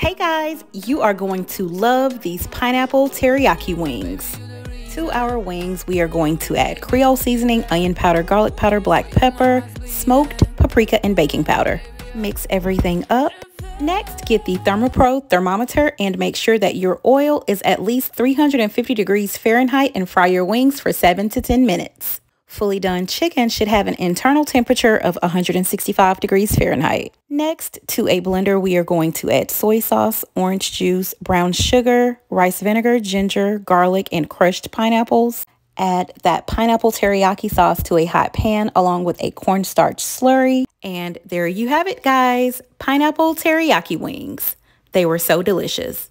Hey guys, you are going to love these pineapple teriyaki wings. To our wings, we are going to add Creole seasoning, onion powder, garlic powder, black pepper, smoked paprika, and baking powder. Mix everything up. Next, get the ThermoPro thermometer and make sure that your oil is at least 350 degrees Fahrenheit and fry your wings for 7 to 10 minutes. Fully done chicken should have an internal temperature of 165 degrees Fahrenheit. Next, to a blender, we are going to add soy sauce, orange juice, brown sugar, rice vinegar, ginger, garlic, and crushed pineapples. Add that pineapple teriyaki sauce to a hot pan along with a cornstarch slurry. And there you have it, guys. Pineapple teriyaki wings. They were so delicious.